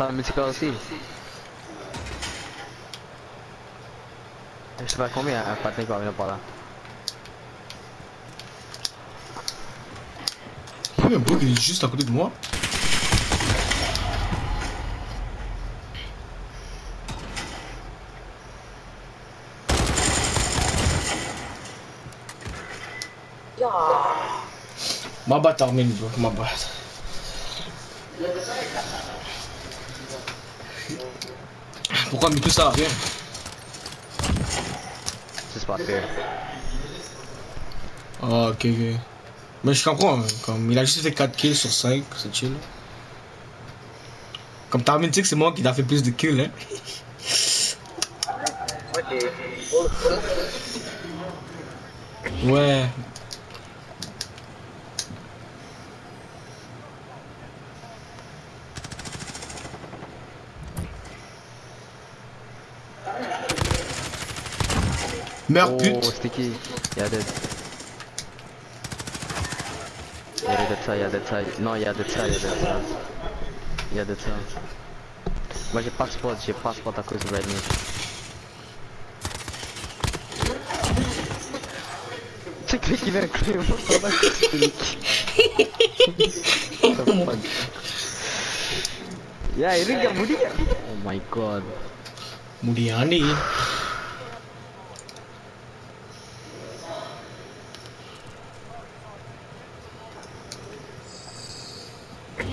Tá lançar me musical assim? A gente vai comer a parte tem que combinar pra lá. Qui me bloque juste à côté de moi Ma bâtard, mais il bloque ma. Pourquoi mais tout ça à rien C'est pas fair. Ah ok ok. Mais je comprends, hein, comme il a juste fait 4 kills sur 5, c'est chill. Comme Tarmin dit que c'est moi qui t'a fait plus de kills hein. Ouais. Meurs, oh, pute Sticky, y'a dead. Y'a dead side, y'a dead side. Non, y'a dead side, y'a dead side. Y'a dead side. Moi j'ai pas de spot, j'ai pas de spot à cause de Redmi. C'est qui qui vient clé au fond la Yeah, ini gak mulia. Oh my god. Mulia. Oh,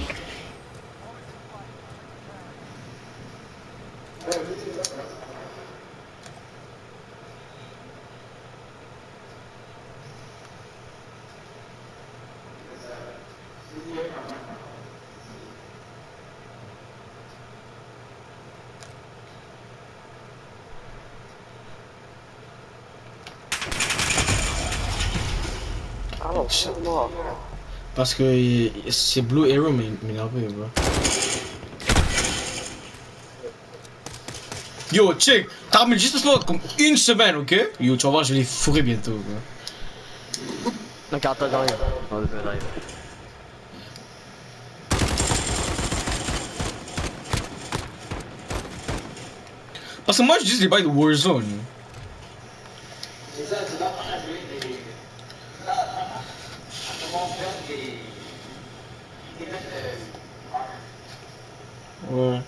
don't know. Parce que c'est Blue Arrow mais m'énervé bro. Yo, check, t'as mis juste là comme une semaine, ok? Yo, tu vas voir, je vais les fourrer bientôt, bro. Non, attends, j'arrive. Non, désolé, j'arrive. Parce que moi, je dis les bails de Warzone. Ouais.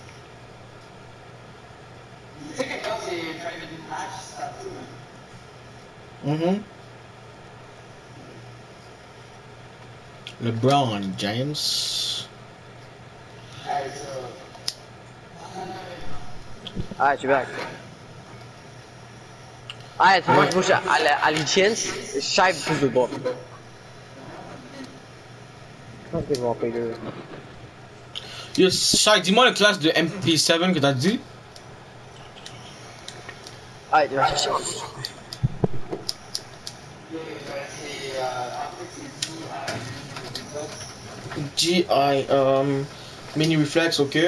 Mm-hmm. LeBron James. Ah, je suis back. Ah, jetzt mach ich alle Aliens Scheibenfußball. Nothing wrong, Peter. Yo, Shaq, do you say to class the MP7? Could I do? I do. GI, um, mini reflex, ok.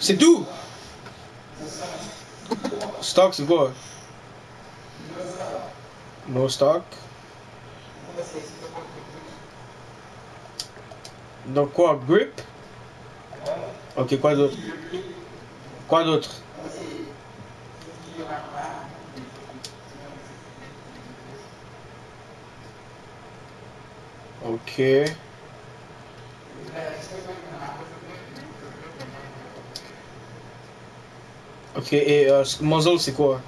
C'est tout! Stock, c'est quoi? No stock. Donc quoi, grip? Ok, quoi d'autre? Quoi d'autre? Ok. Ok, et euh, muzzle c'est quoi?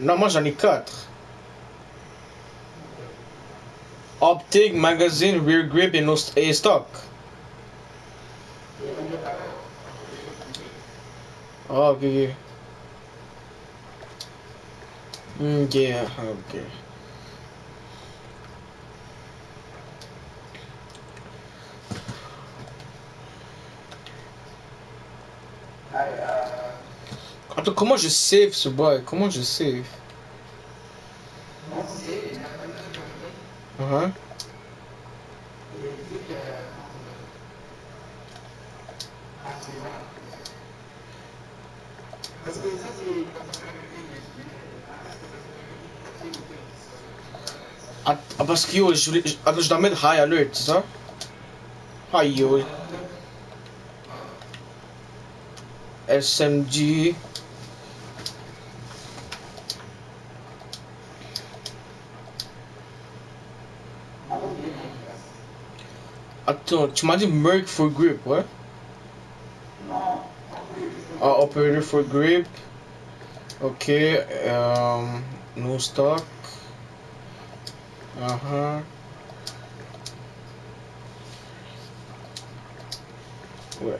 Non, moi j'en ai quatre. Optic, magazine, rear grip et, no et stock. Oh, ok, ok. Hmm, yeah, ok. Comment je save ce boy? Comment je save? Uh-huh. Ah, ah, parce que yo, je, je, attends, je dois high alert, ça? Aïe. SMG. Attends, tu m'as dit Merc for grip, ouais? Ah, operator for grip. Ok, um, no stock. Uh-huh. Ouais.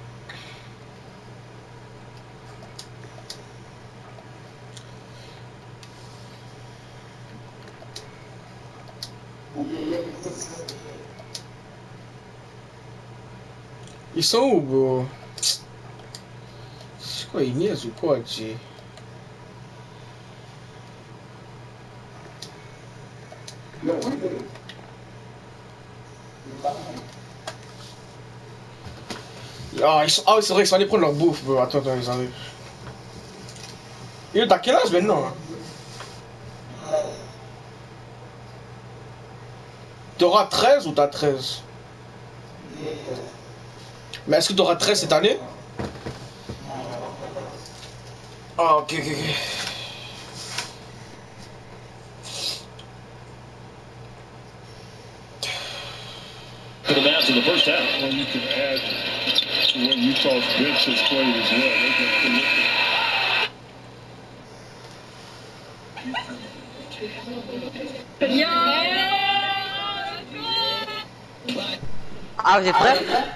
Ils sont où, bro? C'est quoi, ils niaisent ou quoi, G? Ah, ils sont... ah c'est vrai, ils sont allés prendre leur bouffe, bro. Attends, attends, ils arrivent. Yo, t'as quel âge maintenant? T'auras 13 ou t'as 13? Mais est-ce que t'auras 13 cette année? Ah, ok, ok, ok. in the first half. Well, you can add to what Utah's bench has played as well. They've been terrific. Ah, vous êtes prêts?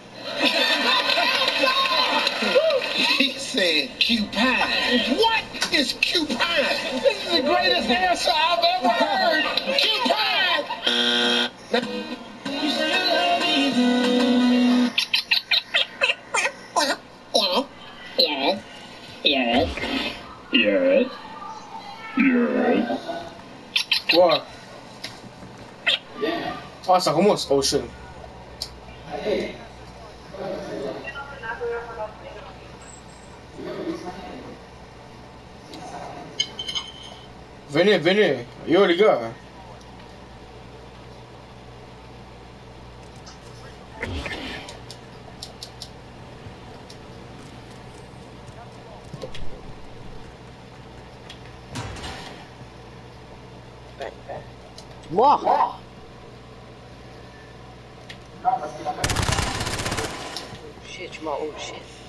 He said cupine. What is cupine? This is the greatest answer I've ever heard. Cupine. Yes. Yes. Yeah. Quoi? Ah, ça commence. Oh shit. Vene, vene, eu ligar. Morre! Shit, mal, shit.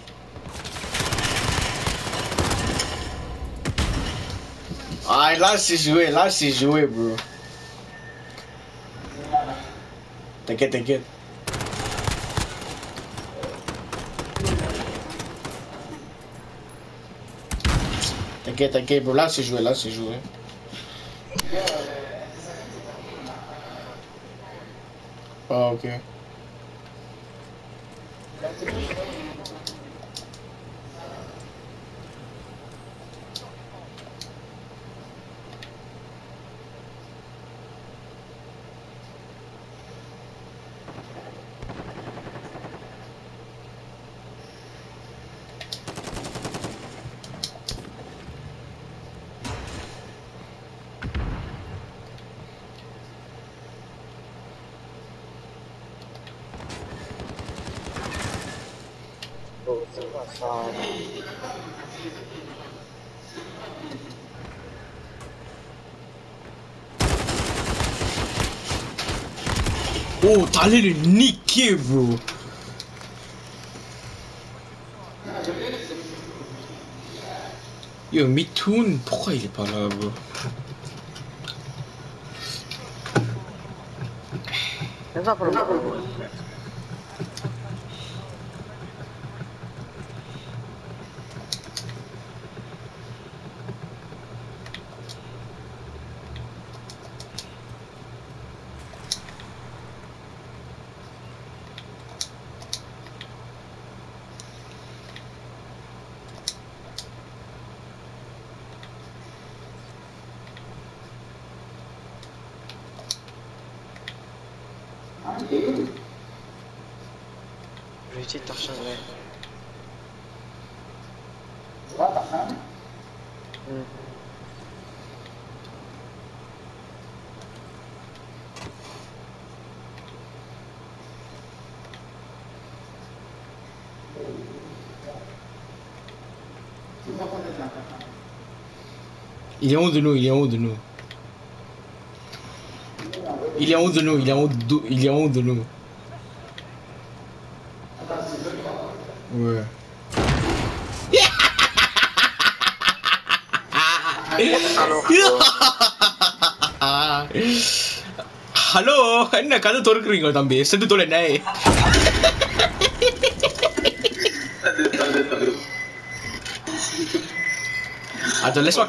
Ah, là c'est joué, là c'est joué, bro. T'inquiète, t'inquiète. T'inquiète, t'inquiète, bro. Là c'est joué, là c'est joué. Ok. passada. Oh, tá ali Nick, bro. Yo, me tune, pourquoi il est pas là, bro? C'est ça, pour le Luigi torsional. Hmm. Il est en haut de nous, il est en haut de nous. Il est en haut de nous, il est en haut de, il est en haut de nous. Ouais. Hello என்ன கதை திறக்கிறீங்க தம்பி செட்டு தோல் என்ன Attends, laisse-moi